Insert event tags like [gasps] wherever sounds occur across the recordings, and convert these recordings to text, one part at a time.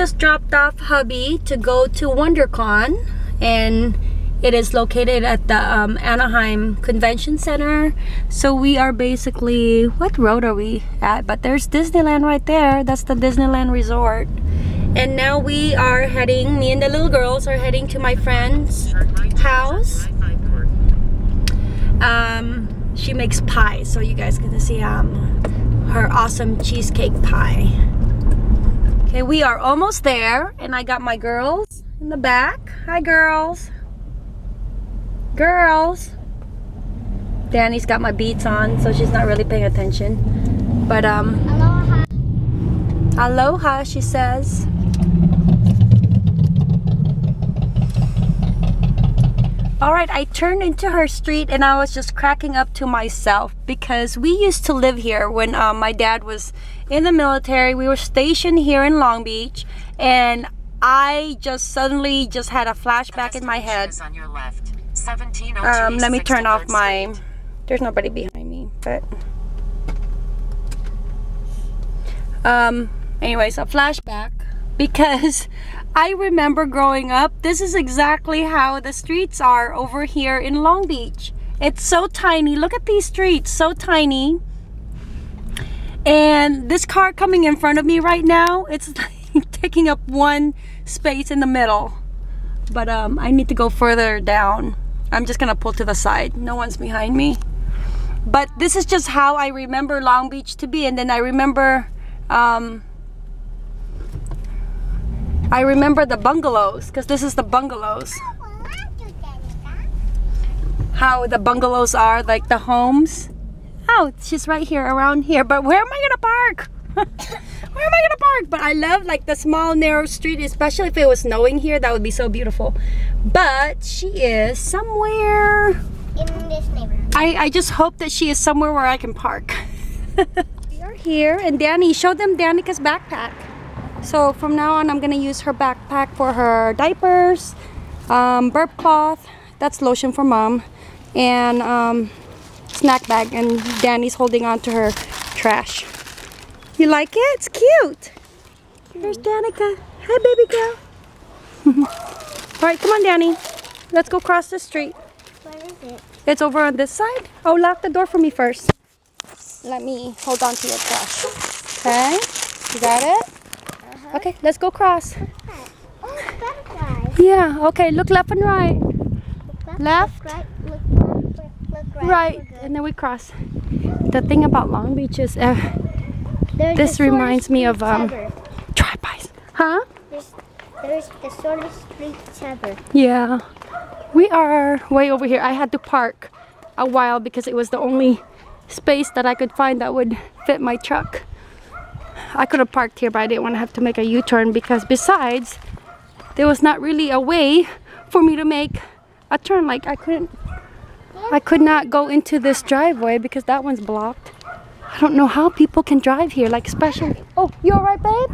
just dropped off hubby to go to WonderCon and it is located at the um, Anaheim Convention Center. So we are basically, what road are we at? But there's Disneyland right there. That's the Disneyland Resort. And now we are heading, me and the little girls are heading to my friend's house. Um, she makes pie, so you guys get to see um, her awesome cheesecake pie. Okay, we are almost there, and I got my girls in the back. Hi, girls. Girls. Danny's got my beats on, so she's not really paying attention. But, um, Aloha. aloha, she says. All right, I turned into her street and I was just cracking up to myself because we used to live here when um, my dad was in the military. We were stationed here in Long Beach and I just suddenly just had a flashback in my head. On your left. 1702 Um, let me turn off my, there's nobody behind me, but, um, anyways, a flashback because I remember growing up, this is exactly how the streets are over here in Long Beach. It's so tiny. Look at these streets, so tiny. And this car coming in front of me right now, it's [laughs] taking up one space in the middle. But um, I need to go further down. I'm just gonna pull to the side. No one's behind me. But this is just how I remember Long Beach to be. And then I remember, um, I remember the bungalows because this is the bungalows. How the bungalows are, like the homes. Oh, she's right here, around here. But where am I gonna park? [laughs] where am I gonna park? But I love like the small narrow street, especially if it was snowing here. That would be so beautiful. But she is somewhere. In this neighborhood. I, I just hope that she is somewhere where I can park. [laughs] we are here and Danny, show them Danica's backpack. So from now on, I'm gonna use her backpack for her diapers, um, burp cloth, that's lotion for mom, and um, snack bag. And Danny's holding on to her trash. You like it? It's cute. Here's Danica. Hi, baby girl. [laughs] All right, come on, Danny. Let's go cross the street. Where is it? It's over on this side. Oh, lock the door for me first. Let me hold on to your trash. Okay, you got it? Okay, let's go cross. Oh. Yeah, okay, look left and right. Look Left. Look right. Look. Look, look right. Right, and then we cross. The thing about Long Beach is, uh, this reminds me of, street um, ever. Huh? There's, there's the shortest streets ever. Yeah. We are way over here. I had to park a while because it was the only space that I could find that would fit my truck. I could have parked here, but I didn't want to have to make a U-turn because besides, there was not really a way for me to make a turn. Like I couldn't, I could not go into this driveway because that one's blocked. I don't know how people can drive here, like especially, oh, you alright, babe?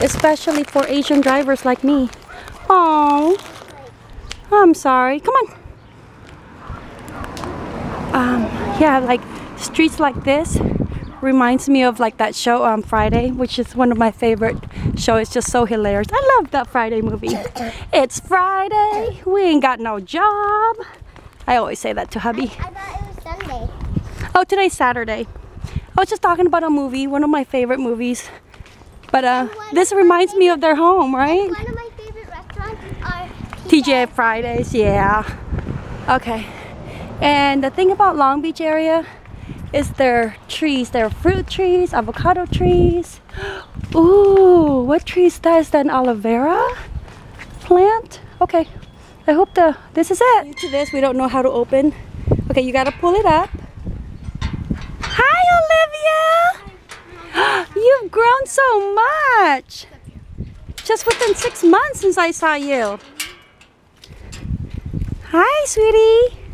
Especially for Asian drivers like me. Oh, I'm sorry. Come on. Um, yeah, like streets like this reminds me of like that show on Friday, which is one of my favorite shows. It's just so hilarious. I love that Friday movie. it's Friday. We ain't got no job. I always say that to hubby. I thought it was Sunday. Oh, today's Saturday. I was just talking about a movie, one of my favorite movies. But uh, this reminds me of their home, right? One of my favorite restaurants are TGI Fridays, yeah. Okay. And the thing about Long Beach area is there trees. Their fruit trees, avocado trees. [gasps] Ooh, what tree is that? Is that an aloe vera plant? Okay. I hope the this is it. To this, we don't know how to open. Okay, you gotta pull it up. Hi, Olivia! [gasps] You've grown so much. Just within six months since I saw you. Hi, sweetie.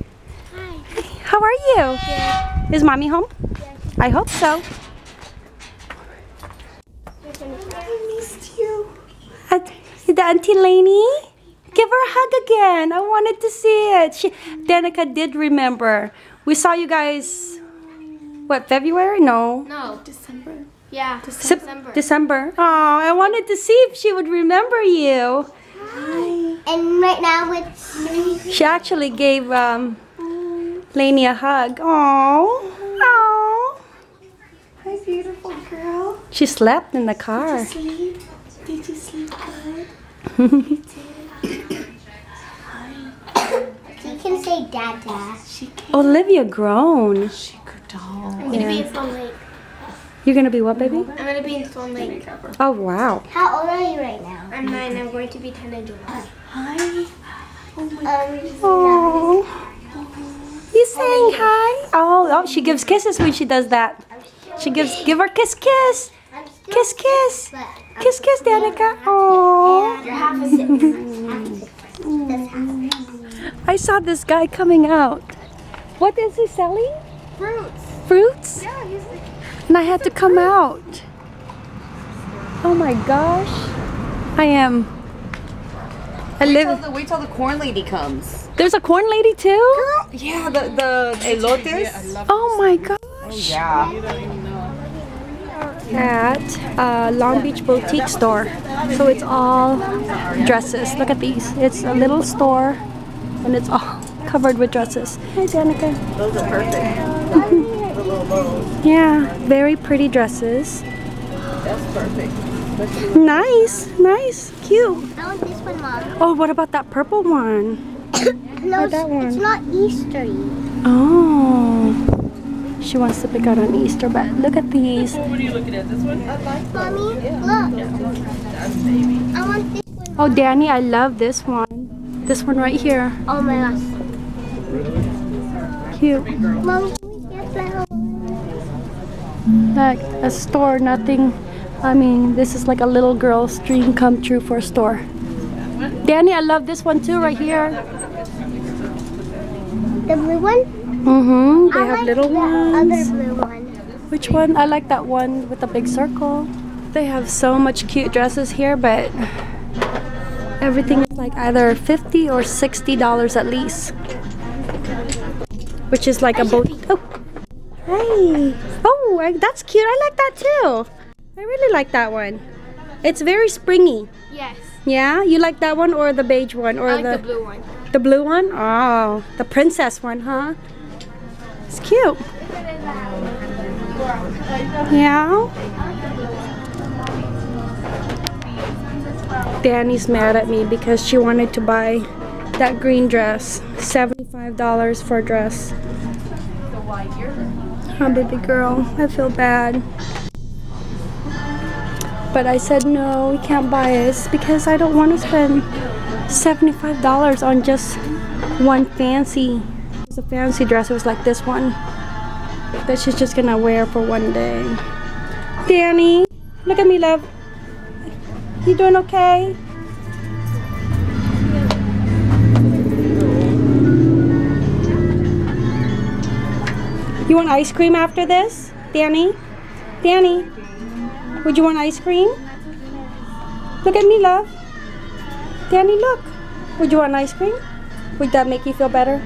Hi. How are you? Is mommy home? I hope so. I missed you. the Auntie Lainey? Give her a hug again. I wanted to see it. She, Danica did remember. We saw you guys, what, February? No. No. December. Yeah. Sep- December. Oh, I wanted to see if she would remember you. Hi. And right now it's She actually gave um, Lainey a hug. Oh, oh. Hi, beautiful girl. She slept in the car. Did you sleep? Did you sleep good? you can say dada. She came. Olivia grown. She could doll. I'm gonna be in Swan Lake. You're gonna be what, baby? I'm gonna be in Swan Lake. Oh wow. How old are you right now? I'm nine. I'm going to be ten in July. Hi. Um, Oh. You saying hi? Oh, oh, she gives kisses when she does that. She gives, give her kiss, kiss, kiss, kiss, kiss, kiss, Danica. Oh. you're half a six. Half mm. a six. That's half. I saw this guy coming out. What is he selling? Fruits. Fruits? Yeah, he's like And I had to come out. Oh my gosh. I am. I Wait till, live. the, wait till the corn lady comes. There's a corn lady too? Yeah, the the elotes. Oh my gosh. Yeah. At uh, Long Beach Boutique store. So it's all dresses. Look at these. It's a little store and it's all [laughs] covered with dresses. Hi, Danica. Those are perfect. the little bows. Yeah, very pretty dresses. That's perfect. Nice, nice, cute. I want this one, mom. Oh, what about that purple one? [laughs] No, that it's, it's one? not Eastery. Oh. She wants to pick out an Easter but Look at these. What are you looking at? This one? Mommy, look. I want this one. Oh, Danny, I love this one. This one right here. Oh my gosh. Cute. Mommy, can we get? Like a store, nothing. I mean, this is like a little girl's dream come true for a store. Danny, I love this one too, right here. The blue one? Mm-hmm. They I have like little the ones. other blue one. Which one? I like that one with the big circle. They have so much cute dresses here, but everything is like either 50 or 60 dollars at least. Which is like a boat. Oh, hey. Oh, I- that's cute. I like that too. I really like that one. It's very springy. Yes. Yeah, you like that one or the beige one or I like the the blue one. The blue one? Oh, the princess one, huh? It's cute. Yeah. Danny's mad at me because she wanted to buy that green dress. $75 for a dress. Oh, baby girl, I feel bad. But I said no, we can't buy it It's because I don't want to spend $75 on just one fancy. It's a fancy dress. It was like this one that she's just gonna wear for one day. Danny, look at me, love. You doing okay? You want ice cream after this? Danny? Danny? Would you want ice cream? Look at me, love. Danny, look. Would you want ice cream? Would that make you feel better?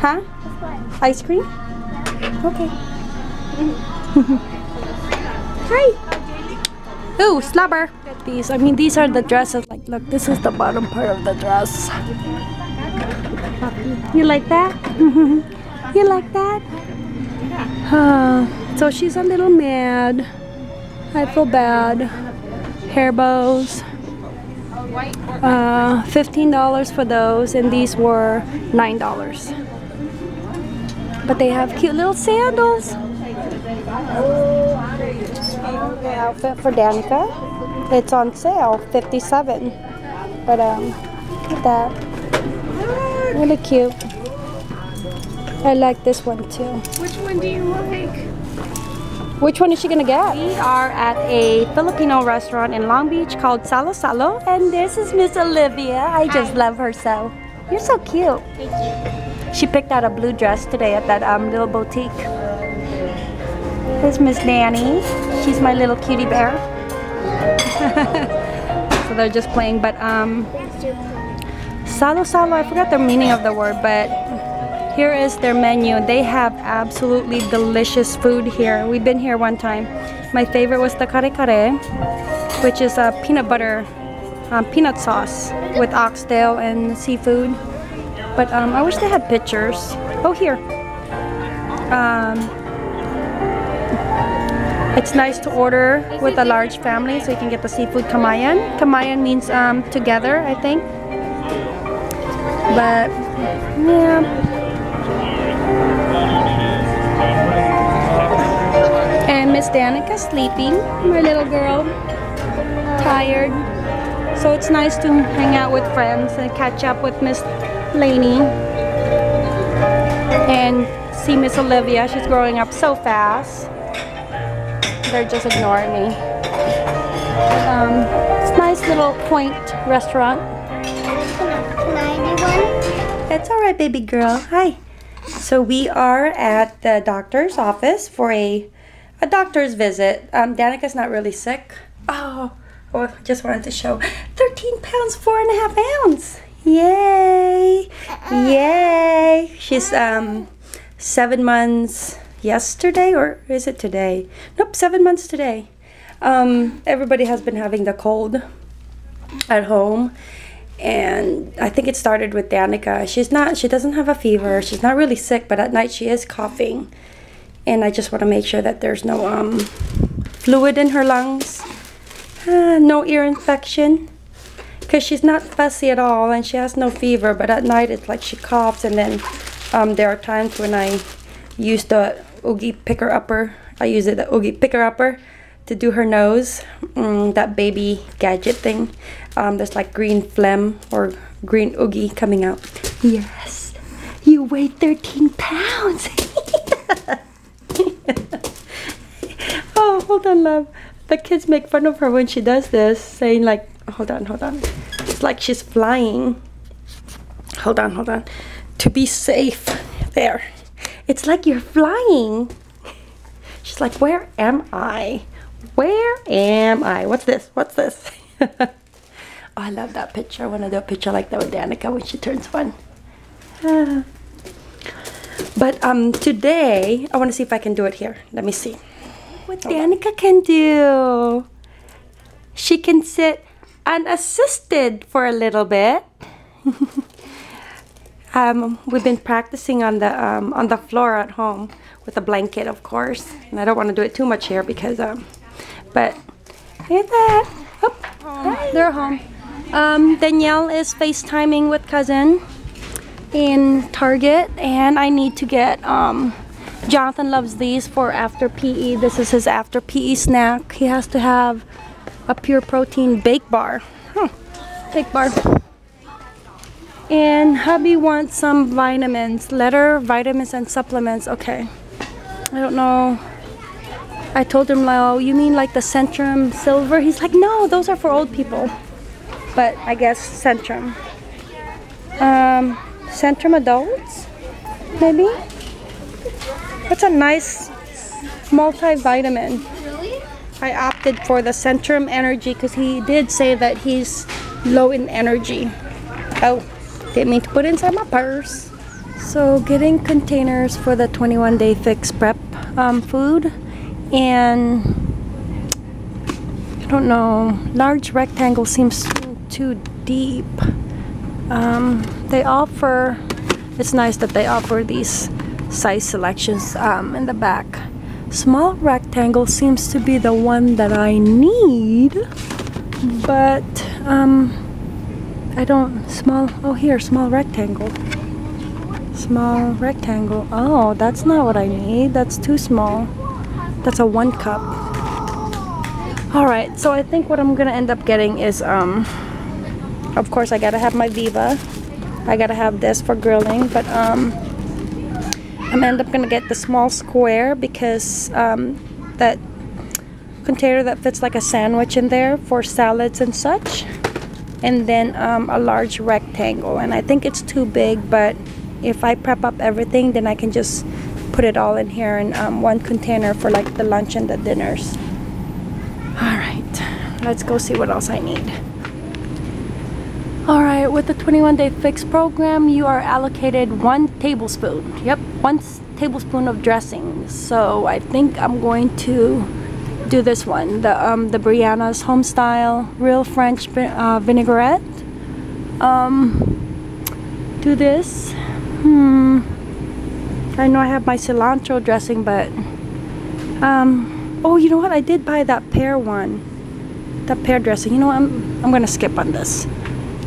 Huh? Ice cream? Okay. [laughs] Hi. Ooh, slobber. These, I mean, these are the dresses. Like, look, this is the bottom part of the dress. You like that? [laughs] you like that? Uh, so she's a little mad. I feel bad. Hair bows. Uh, $15 for those, and these were $9. But they have cute little sandals. The outfit for Danica. It's on sale, 57 But um, look at that. Really cute. I like this one too. Which one do you like? Which one is she gonna get? We are at a Filipino restaurant in Long Beach called Salo Salo, and this is Miss Olivia. I just love her so. You're so cute. Thank you. She picked out a blue dress today at that um, little boutique. There's Miss Danny. She's my little cutie bear. [laughs] so they're just playing, but um, Salo Salo, I forgot the meaning of the word, but here is their menu. They have absolutely delicious food here. We've been here one time. My favorite was the kare kare, which is a peanut butter, um, peanut sauce with oxtail and seafood. But um, I wish they had pictures. Oh, here. Um, it's nice to order with a large family so you can get the seafood kamayan. Kamayan means um, together, I think. But, yeah. Danica sleeping, my little girl, tired. So it's nice to hang out with friends and catch up with Miss Lainey. And see Miss Olivia, she's growing up so fast. They're just ignoring me. Um, it's a nice little quaint restaurant. That's all right, baby girl. Hi. So we are at the doctor's office for a a doctor's visit. Um, Danica's not really sick. Oh, oh, just wanted to show. 13 pounds, four and a half ounce. Yay! Yay! She's um seven months yesterday, or is it today? Nope, seven months today. Um, everybody has been having the cold at home and I think it started with Danica. She's not she doesn't have a fever. She's not really sick, but at night she is coughing. And I just want to make sure that there's no um fluid in her lungs. Uh, no ear infection. Cuz she's not fussy at all and she has no fever, but at night it's like she coughs and then um there are times when I use the Oogie picker upper. I use it the Oogie picker upper to do her nose, mm, that baby gadget thing. Um, there's like green phlegm or green oogie coming out. Yes, you weigh 13 pounds. oh, hold on, love. The kids make fun of her when she does this, saying like, hold on, hold on. It's like she's flying. Hold on, hold on. To be safe. There. It's like you're flying. She's like, where am I? Where am I? What's this? What's this? oh, [laughs] I love that picture. I want to do a picture like that with Danica when she turns one. Ah. But um, today, I want to see if I can do it here. Let me see. What Danica can do. She can sit unassisted for a little bit. [laughs] um, we've been practicing on the um, on the floor at home with a blanket, of course. And I don't want to do it too much here because um, but at that. Oh, they're home. Um, Danielle is FaceTiming with cousin in Target and I need to get um, Jonathan loves these for after PE. This is his after PE snack. He has to have a pure protein bake bar. Huh. Bake bar. And hubby wants some vitamins. Letter, vitamins, and supplements. Okay. I don't know. I told him, oh, you mean like the Centrum Silver? He's like, no, those are for old people. But I guess Centrum. Um, Centrum Adults, maybe? That's a nice multivitamin. Really? I opted for the Centrum Energy because he did say that he's low in energy. Oh, didn't mean to put inside my purse. So getting containers for the 21 day fix prep um, food and I don't know large rectangle seems too deep um, they offer it's nice that they offer these size selections um, in the back. Small rectangle seems to be the one that I need but um, I don't small oh here small rectangle. Small rectangle. Oh that's not what I need. That's too small. That's a one cup. Alright, so I think what I'm gonna end up getting is, um, of course I gotta have my Viva. I gotta have this for grilling, but um, I'm end up gonna get the small square because um, that container that fits like a sandwich in there for salads and such. And then um, a large rectangle, and I think it's too big, but if I prep up everything, then I can just put it all in here in um, one container for like the lunch and the dinners. All right, let's go see what else I need. All right, with the 21 day fix program, you are allocated one tablespoon. Yep, one tablespoon of dressing. So I think I'm going to do this one, the um, the Brianna's home style real French uh, vinaigrette. Um, do this. Hmm. I know I have my cilantro dressing, but um. Oh, you know what? I did buy that pear one. That pear dressing. You know what? I'm I'm gonna skip on this.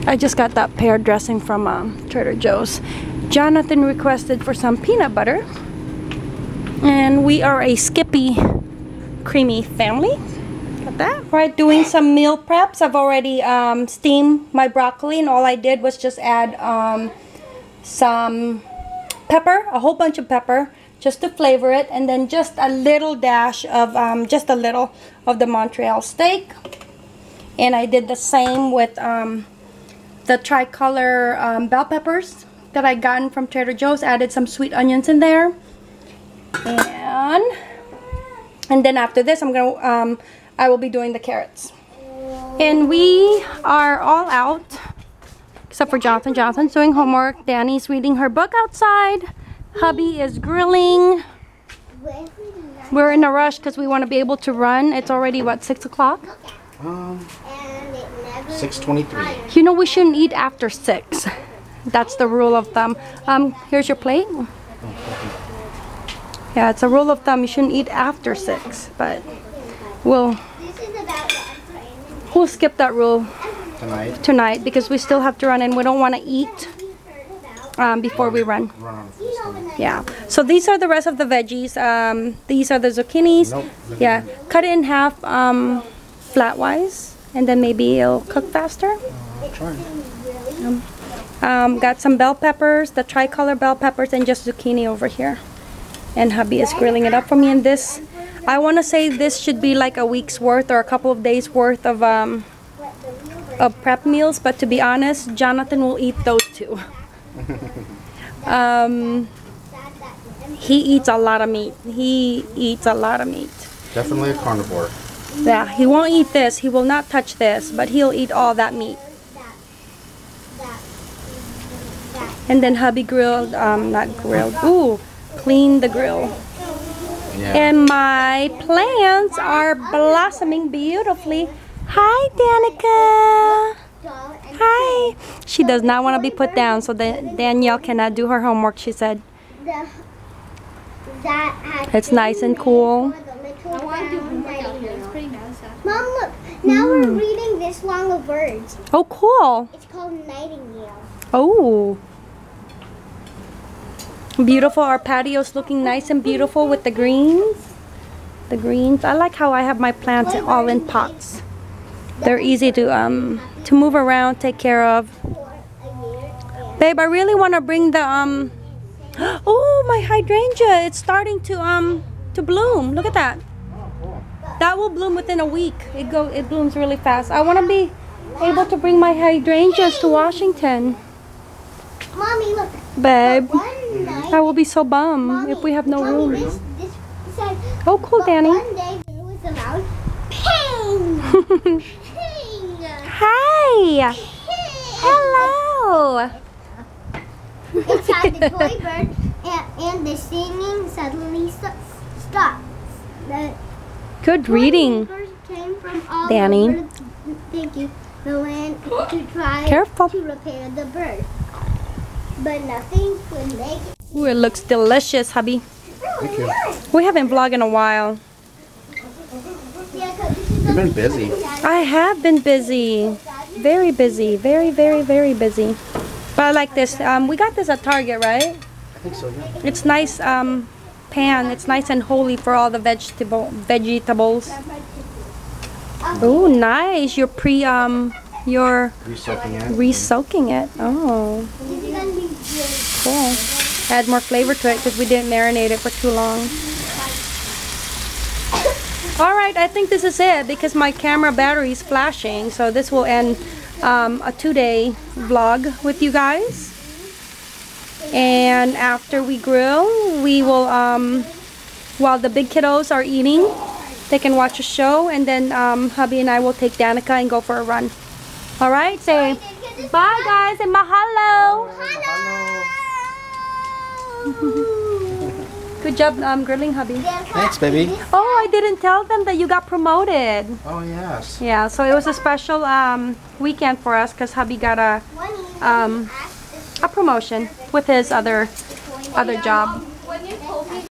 I just got that pear dressing from um, Trader Joe's. Jonathan requested for some peanut butter. And we are a Skippy creamy family. Got that. Right, doing some meal preps. I've already um, steamed my broccoli and all I did was just add um, some pepper, a whole bunch of pepper, just to flavor it. And then just a little dash of, um, just a little of the Montreal steak. And I did the same with um, the tricolor um, bell peppers that I gotten from Trader Joe's. Added some sweet onions in there. And and then after this, I'm gonna um, I will be doing the carrots. And we are all out, except for Jonathan. Jonathan's doing homework. Danny's reading her book outside. Hubby is grilling. We're in a rush because we want to be able to run. It's already what six o'clock. And it never 623. You know we shouldn't eat after six. That's the rule of thumb. Um, here's your plate. Yeah, it's a rule of thumb. You shouldn't eat after six, but we'll This is about the we'll skip that rule Tonight, tonight because we still have to run and we don't want to eat um, before we run. run on full stomach. Yeah. So these are the rest of the veggies. Um, these are the zucchinis. Yeah. Cut it in half um, flatwise, and then maybe it'll cook faster. I'm trying. Um, got some bell peppers, the tricolor bell peppers, and just zucchini over here. And hubby is grilling it up for me. And this, I want to say this should be like a week's worth or a couple of days worth of um, of prep meals. But to be honest, Jonathan will eat those two. [laughs] um, he eats a lot of meat. He eats a lot of meat. Definitely a carnivore. Yeah, he won't eat this. He will not touch this, but he'll eat all that meat. And then hubby grilled, um, not grilled, ooh, cleaned the grill. Yeah. And my plants are blossoming beautifully. Hi, Danica. Hi. She does not want to be put down, so that Danielle cannot do her homework, she said. That It's nice and cool. I want to do It's pretty nice. Mom, look. Now we're reading this long of words. Oh, cool. It's called Nightingale. Oh. Beautiful. Our patio's looking nice and beautiful with the greens. The greens. I like how I have my plants all in pots. They're easy to um to move around, take care of. Babe, I really want to bring the um [gasps] Oh, my hydrangea. It's starting to um to bloom. Look at that. That will bloom within a week. It go it blooms really fast. I want to be able to bring my hydrangeas to Washington. Mommy, look. Babe, night, I will be so bummed if we have no Mommy, room. This, this said, Oh, cool, Danny. One day there was a loud ping. [laughs] ping. Hi! Ping. Hello! Inside the toy [laughs] bird, and, and the singing suddenly st- stopped. The Good reading. came from all Danny. over thank you, the land to try Careful. to repair the bird. But nothing would make it. Ooh, it looks delicious, hubby. Thank you. We haven't vlogged in a while. Yeah, 'cause this is You've been busy. I have been busy. Very busy. Very, very, very busy. But I like this. Um, we got this at Target, right? I think so, yeah. It's nice um, pan. It's nice and holy for all the vegetable vegetables. Oh, nice. You're pre um, you're Re-soaking it. re-soaking it. Oh. This is gonna be really Cool. Add more flavor to it because we didn't marinate it for too long. All right, I think this is it because my camera battery is flashing. So this will end um, a two-day vlog with you guys. And after we grill, we will, um, while the big kiddos are eating, they can watch a show. And then um, hubby and I will take Danica and go for a run. All right, say bye guys and mahalo. Hello. Good job um, grilling, hubby. Thanks, baby. Oh, I didn't tell them that you got promoted. Oh, yes. Yeah, so it was a special um, weekend for us because hubby got a um, a promotion with his other other job.